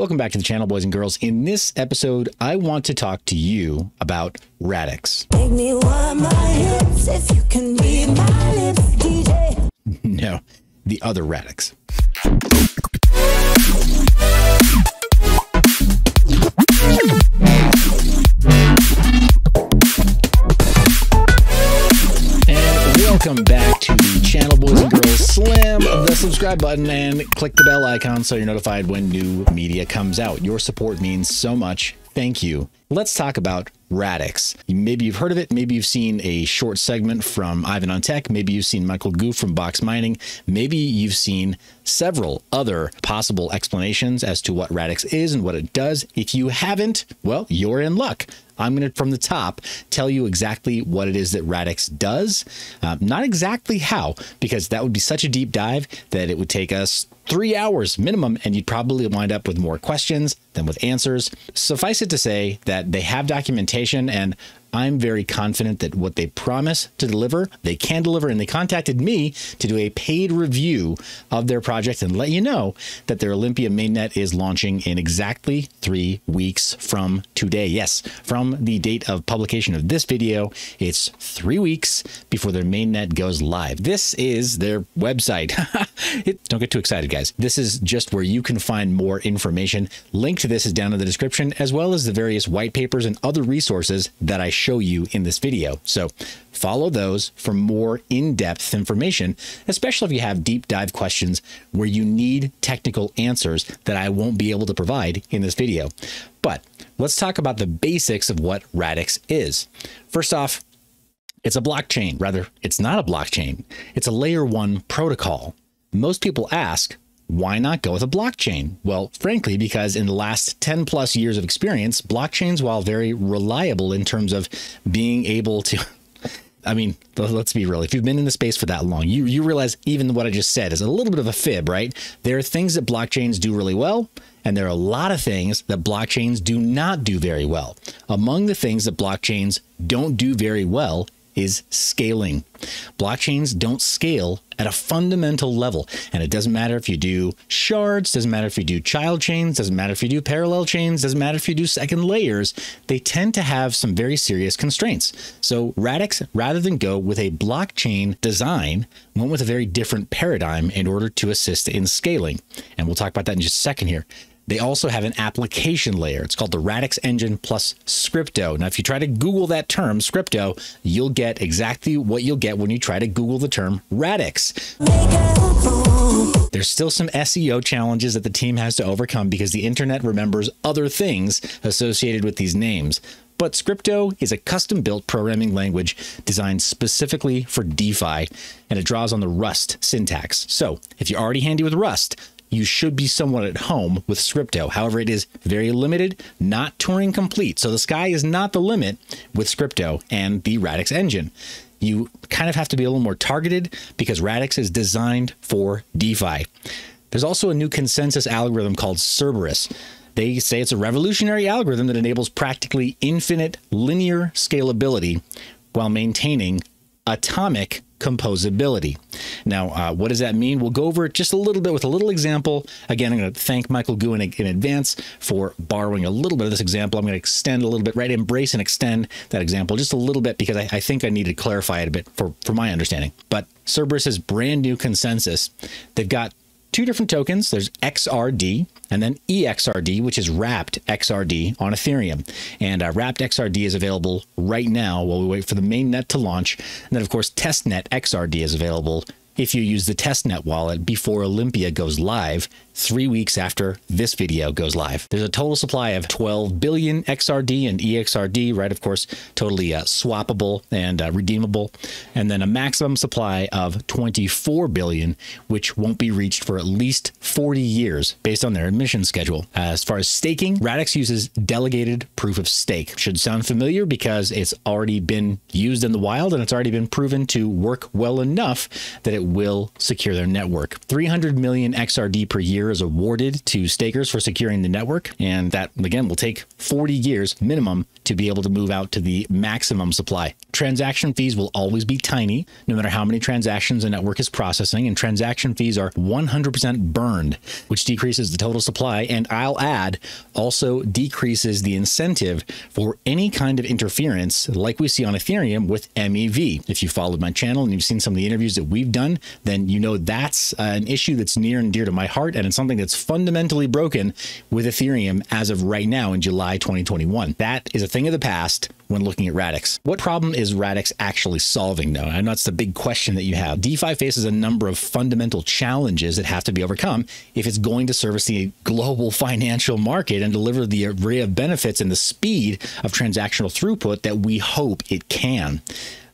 Welcome back to the channel, boys and girls. In this episode, I want to talk to you about Radix. no, the other Radix. And welcome back subscribe button and click the bell icon so you're notified when new media comes out. Your support means so much. Thank you. Let's talk about Radix. Maybe you've heard of it. Maybe you've seen a short segment from Ivan on Tech. Maybe you've seen Michael Gu from Box Mining. Maybe you've seen several other possible explanations as to what Radix is and what it does. If you haven't, well, you're in luck. I'm going to, from the top, tell you exactly what it is that Radix does. Uh, not exactly how, because that would be such a deep dive that it would take us three hours minimum, and you'd probably wind up with more questions than with answers. Suffice it to say that they have documentation, and I'm very confident that what they promise to deliver, they can deliver. And they contacted me to do a paid review of their project and let you know that their Olympia mainnet is launching in exactly three weeks from today. Yes, from the date of publication of this video, it's three weeks before their mainnet goes live. This is their website. it, don't get too excited, guys. This is just where you can find more information. Link to this is down in the description, as well as the various white papers and other resources that I show you in this video. So follow those for more in-depth information, especially if you have deep dive questions where you need technical answers that I won't be able to provide in this video. But let's talk about the basics of what Radix is. First off, it's a blockchain. Rather, it's not a blockchain. It's a layer one protocol. Most people ask, why not go with a blockchain? Well, frankly, because in the last 10 plus years of experience, blockchains, while very reliable in terms of being able to I mean, let's be real. If you've been in the space for that long, you you realize even what I just said is a little bit of a fib, right? There are things that blockchains do really well, and there are a lot of things that blockchains do not do very well. Among the things that blockchains don't do very well is scaling. Blockchains don't scale at a fundamental level. And it doesn't matter if you do shards, doesn't matter if you do child chains, doesn't matter if you do parallel chains, doesn't matter if you do second layers, they tend to have some very serious constraints. So Radix, rather than go with a blockchain design, went with a very different paradigm in order to assist in scaling. And we'll talk about that in just a second here. They also have an application layer. It's called the Radix Engine plus Scrypto. Now, if you try to Google that term, Scrypto, you'll get exactly what you'll get when you try to Google the term Radix. There's still some SEO challenges that the team has to overcome because the internet remembers other things associated with these names. But Scrypto is a custom built programming language designed specifically for DeFi, and it draws on the Rust syntax. So if you're already handy with Rust, you should be somewhat at home with Scrypto. However, it is very limited, not Turing complete. So the sky is not the limit with Scrypto and the Radix engine. You kind of have to be a little more targeted because Radix is designed for DeFi. There's also a new consensus algorithm called Cerberus. They say it's a revolutionary algorithm that enables practically infinite linear scalability while maintaining atomic composability. Now, uh, what does that mean? We'll go over it just a little bit with a little example. Again, I'm going to thank Michael Gu in, in advance for borrowing a little bit of this example. I'm going to extend a little bit, right? Embrace and extend that example just a little bit because I, I think I need to clarify it a bit for, for my understanding. But Cerberus's brand new consensus, they've got two different tokens. There's XRD and then EXRD, which is wrapped XRD on Ethereum. And uh, wrapped XRD is available right now while we wait for the main net to launch. And then, of course, testnet XRD is available if you use the testnet wallet before Olympia goes live three weeks after this video goes live. There's a total supply of 12 billion XRD and EXRD, right? Of course, totally uh, swappable and uh, redeemable. And then a maximum supply of 24 billion, which won't be reached for at least 40 years based on their emission schedule. as far as staking, Radix uses delegated proof of stake. Should sound familiar because it's already been used in the wild and it's already been proven to work well enough that it will secure their network. 300 million XRD per year is awarded to stakers for securing the network. And that, again, will take 40 years minimum to be able to move out to the maximum supply. Transaction fees will always be tiny, no matter how many transactions a network is processing, and transaction fees are 100% burned, which decreases the total supply. And I'll add, also decreases the incentive for any kind of interference like we see on Ethereum with MEV. If you followed my channel and you've seen some of the interviews that we've done, then you know that's an issue that's near and dear to my heart, and it's something that's fundamentally broken with Ethereum as of right now in July 2021. That is a thing of the past when looking at Radix. What problem is Radix actually solving, though? I know that's the big question that you have. DeFi faces a number of fundamental challenges that have to be overcome if it's going to service the global financial market and deliver the array of benefits and the speed of transactional throughput that we hope it can.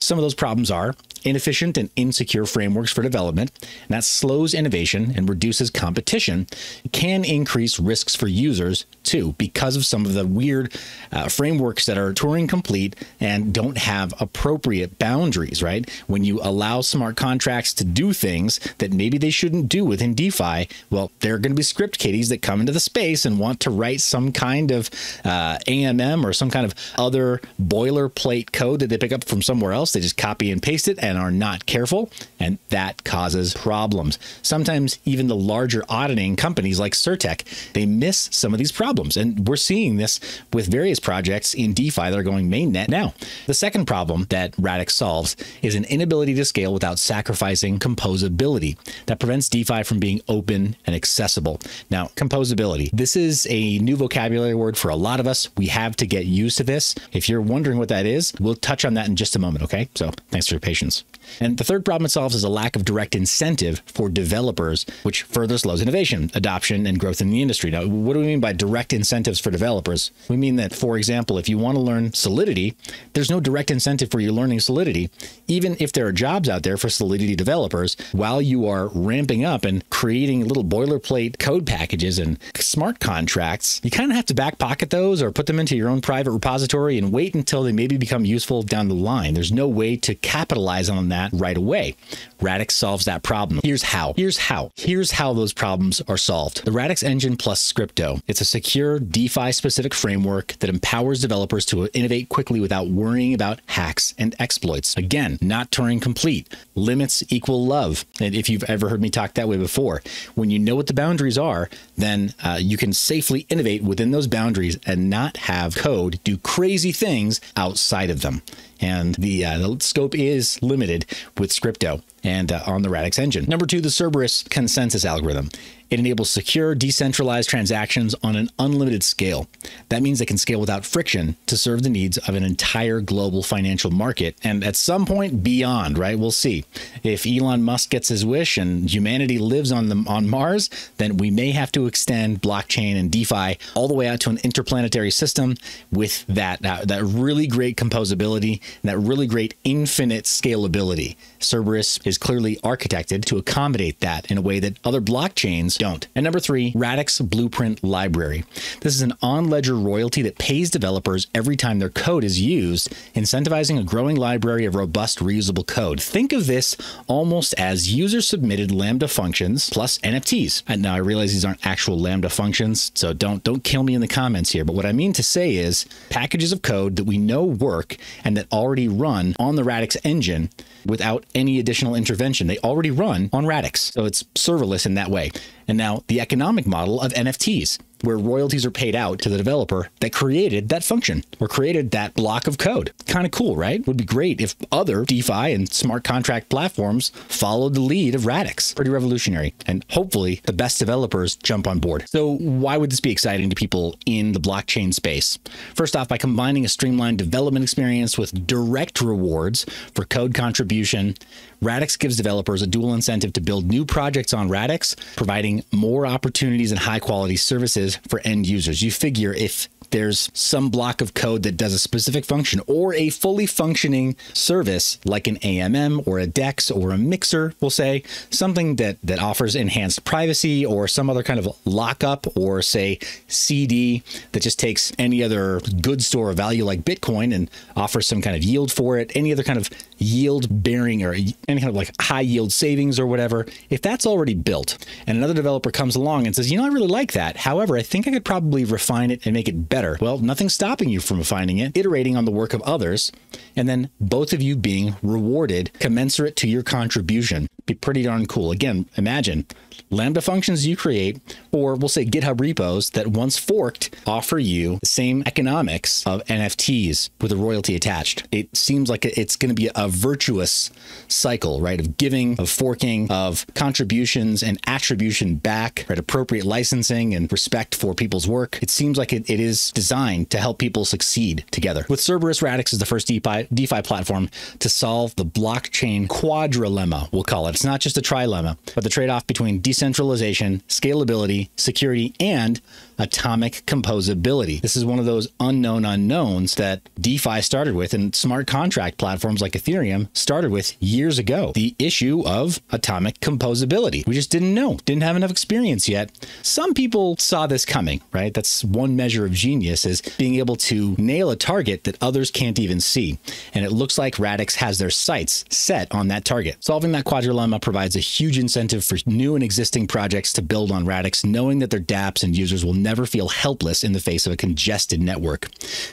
Some of those problems are inefficient and insecure frameworks for development, and that slows innovation and reduces competition, can increase risks for users too, because of some of the weird uh, frameworks that are Turing complete and don't have appropriate boundaries, right? When you allow smart contracts to do things that maybe they shouldn't do within DeFi, well, there are going to be script kiddies that come into the space and want to write some kind of uh, AMM or some kind of other boilerplate code that they pick up from somewhere else. They just copy and paste it and and are not careful, and that causes problems. Sometimes even the larger auditing companies like CertiK, they miss some of these problems. And we're seeing this with various projects in DeFi that are going mainnet now. The second problem that Radix solves is an inability to scale without sacrificing composability. That prevents DeFi from being open and accessible. Now, composability. This is a new vocabulary word for a lot of us. We have to get used to this. If you're wondering what that is, we'll touch on that in just a moment, okay? So thanks for your patience. And the third problem it solves is a lack of direct incentive for developers, which further slows innovation, adoption, and growth in the industry. Now, what do we mean by direct incentives for developers? We mean that, for example, if you want to learn Solidity, there's no direct incentive for you learning Solidity, even if there are jobs out there for Solidity developers, while you are ramping up and creating little boilerplate code packages and smart contracts, you kind of have to back pocket those or put them into your own private repository and wait until they maybe become useful down the line. There's no way to capitalize on that right away. Radix solves that problem. Here's how. Here's how. Here's how those problems are solved. The Radix engine plus Scrypto. It's a secure DeFi specific framework that empowers developers to innovate quickly without worrying about hacks and exploits. Again, not Turing complete. Limits equal love. And if you've ever heard me talk that way before, when you know what the boundaries are, then uh, you can safely innovate within those boundaries and not have code do crazy things outside of them and the, uh, the scope is limited with Scrypto and uh, on the Radix engine. Number two, the Cerberus consensus algorithm. It enables secure, decentralized transactions on an unlimited scale. That means they can scale without friction to serve the needs of an entire global financial market and at some point beyond, right? We'll see. If Elon Musk gets his wish and humanity lives on the, on Mars, then we may have to extend blockchain and DeFi all the way out to an interplanetary system with that uh, that really great composability and that really great infinite scalability. Cerberus is clearly architected to accommodate that in a way that other blockchains don't. And number three, Radix Blueprint Library. This is an on ledger royalty that pays developers every time their code is used, incentivizing a growing library of robust, reusable code. Think of this almost as user submitted Lambda functions plus NFTs. And now I realize these aren't actual Lambda functions, so don't don't kill me in the comments here. But what I mean to say is packages of code that we know work and that already run on the Radix engine without any additional intervention. They already run on Radix. So it's serverless in that way. And now the economic model of NFTs where royalties are paid out to the developer that created that function or created that block of code. Kind of cool, right? Would be great if other DeFi and smart contract platforms followed the lead of Radix. Pretty revolutionary. And hopefully the best developers jump on board. So why would this be exciting to people in the blockchain space? First off, by combining a streamlined development experience with direct rewards for code contribution, Radix gives developers a dual incentive to build new projects on Radix, providing more opportunities and high quality services for end users. You figure if there's some block of code that does a specific function or a fully functioning service like an AMM or a DEX or a mixer, we'll say, something that, that offers enhanced privacy or some other kind of lockup or say CD that just takes any other good store of value like Bitcoin and offers some kind of yield for it, any other kind of yield bearing or any kind of like high yield savings or whatever, if that's already built and another developer comes along and says, you know, I really like that. However, I think I could probably refine it and make it better. Well, nothing's stopping you from refining it, iterating on the work of others, and then both of you being rewarded commensurate to your contribution. Be pretty darn cool. Again, imagine Lambda functions you create, or we'll say GitHub repos that once forked offer you the same economics of NFTs with a royalty attached. It seems like it's going to be a virtuous cycle, right? Of giving, of forking, of contributions and attribution back, right? Appropriate licensing and respect for people's work. It seems like it, it is designed to help people succeed together. With Cerberus, Radix is the first DeFi, DeFi platform to solve the blockchain quadrilemma, we'll call it. It's not just a trilemma, but the trade off between decentralization, scalability, security, and atomic composability. This is one of those unknown unknowns that DeFi started with and smart contract platforms like Ethereum started with years ago. The issue of atomic composability. We just didn't know, didn't have enough experience yet. Some people saw this coming, right? That's one measure of genius is being able to nail a target that others can't even see. And it looks like Radix has their sights set on that target. Solving that quadrilemma provides a huge incentive for new and existing projects to build on Radix, knowing that their dApps and users will never feel helpless in the face of a congested network.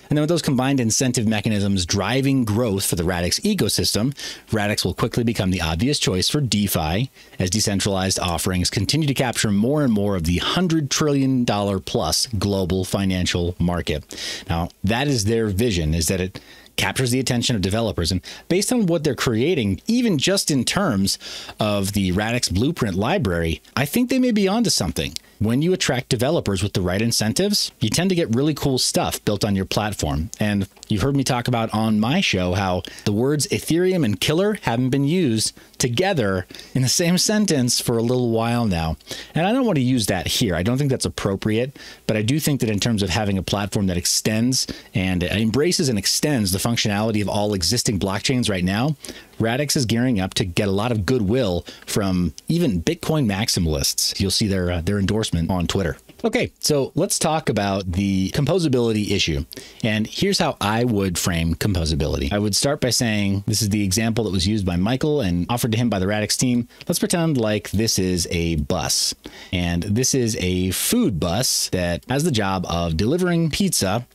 And then with those combined incentive mechanisms driving growth for the Radix ecosystem, Radix will quickly become the obvious choice for DeFi as decentralized offerings continue to capture more and more of the $100 trillion plus global financial market. Now, that is their vision, is that it captures the attention of developers. And based on what they're creating, even just in terms of the Radix Blueprint library, I think they may be onto something when you attract developers with the right incentives, you tend to get really cool stuff built on your platform. And you've heard me talk about on my show how the words Ethereum and killer haven't been used together in the same sentence for a little while now. And I don't want to use that here. I don't think that's appropriate, but I do think that in terms of having a platform that extends and embraces and extends the functionality of all existing blockchains right now, Radix is gearing up to get a lot of goodwill from even Bitcoin maximalists. You'll see their uh, their endorsement on Twitter. Okay, so let's talk about the composability issue. And here's how I would frame composability. I would start by saying this is the example that was used by Michael and offered to him by the Radix team. Let's pretend like this is a bus. And this is a food bus that has the job of delivering pizza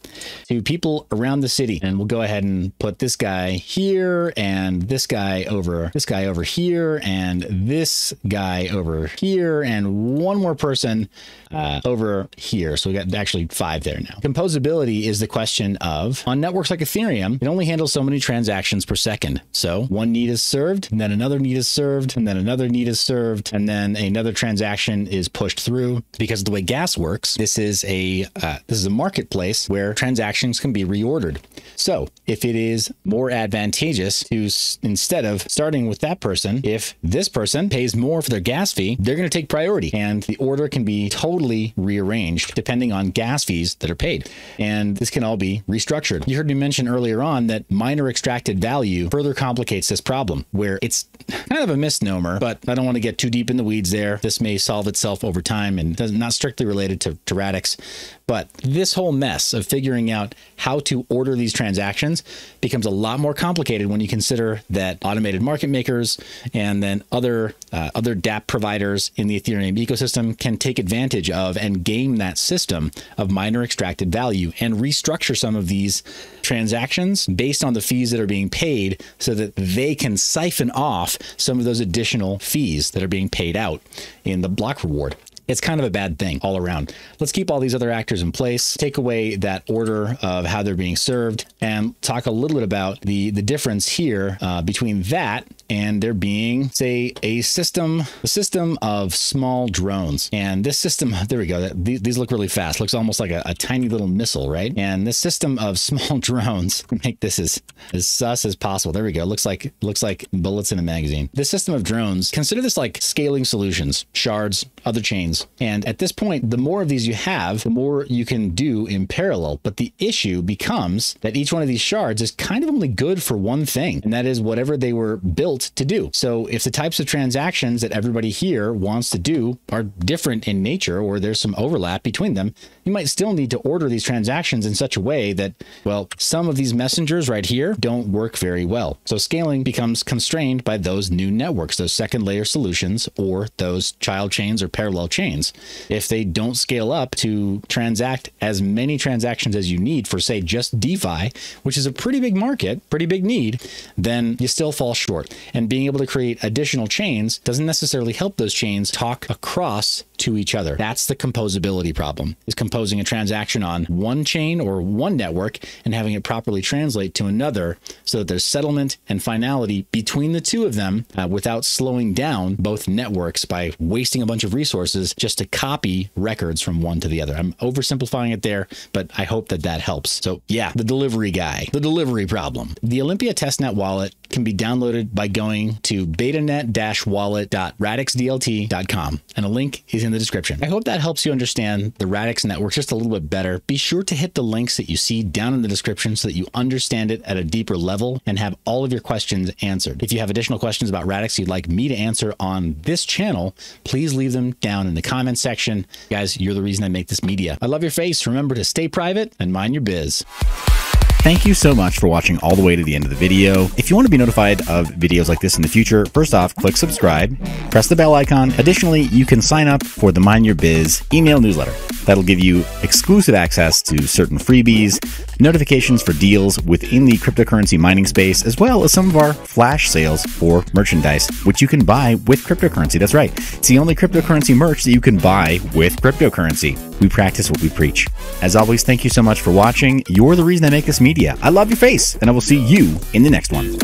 to people around the city. And we'll go ahead and put this guy here and this guy over, this guy over here, and this guy over here, and one more person uh, over here. So we got actually five there now. Composability is the question of on networks like Ethereum, it only handles so many transactions per second. So one need is served, and then another need is served, and then another need is served, and then another transaction is pushed through. Because of the way gas works, this is a uh, this is a marketplace where transactions can be reordered. So if it is more advantageous to instead of starting with that person, if this person pays more for their gas fee, they're going to take priority, and the order can be totally rearranged depending on gas fees that are paid. And this can all be restructured. You heard me mention earlier on that miner extracted value further complicates this problem, where it's kind of a misnomer, but I don't want to get too deep in the weeds there. This may solve itself over time and not strictly related to, to Radix. But this whole mess of figuring out how to order these transactions becomes a lot more complicated when you consider that automated market makers and then other uh, other dApp providers in the Ethereum ecosystem can take advantage of and game that system of miner extracted value and restructure some of these transactions based on the fees that are being paid so that they can siphon off some of those additional fees that are being paid out in the block reward it's kind of a bad thing all around. Let's keep all these other actors in place, take away that order of how they're being served, and talk a little bit about the, the difference here uh, between that and there being, say, a system, a system of small drones. And this system, there we go. These look really fast. Looks almost like a, a tiny little missile, right? And this system of small drones make this as, as sus as possible. There we go. Looks like looks like bullets in a magazine. This system of drones, consider this like scaling solutions, shards other chains. And at this point, the more of these you have, the more you can do in parallel. But the issue becomes that each one of these shards is kind of only good for one thing, and that is whatever they were built to do. So if the types of transactions that everybody here wants to do are different in nature or there's some overlap between them, you might still need to order these transactions in such a way that, well, some of these messengers right here don't work very well. So scaling becomes constrained by those new networks, those second layer solutions, or those child chains or parallel chains. If they don't scale up to transact as many transactions as you need for, say, just DeFi, which is a pretty big market, pretty big need, then you still fall short. And being able to create additional chains doesn't necessarily help those chains talk across to each other. That's the composability problem. Is composing a transaction on one chain or one network and having it properly translate to another so that there's settlement and finality between the two of them uh, without slowing down both networks by wasting a bunch of resources just to copy records from one to the other. I'm oversimplifying it there, but I hope that that helps. So yeah, the delivery guy, the delivery problem. The Olympia testnet wallet can be downloaded by going to betanet-wallet.radixdlt.com and a link is in the description. I hope that helps you understand the Radix network just a little bit better. Be sure to hit the links that you see down in the description so that you understand it at a deeper level and have all of your questions answered. If you have additional questions about Radix you'd like me to answer on this channel, please leave them down in the comment section. Guys, you're the reason I make this media. I love your face. Remember to stay private and mind your biz. Thank you so much for watching all the way to the end of the video. If you want to be notified of videos like this in the future, first off, click subscribe, press the bell icon. Additionally, you can sign up for the Mind Your Biz email newsletter. That'll give you exclusive access to certain freebies, notifications for deals within the cryptocurrency mining space, as well as some of our flash sales for merchandise, which you can buy with cryptocurrency. That's right. It's the only cryptocurrency merch that you can buy with cryptocurrency. We practice what we preach. As always, thank you so much for watching. You're the reason I make this media. I love your face, and I will see you in the next one.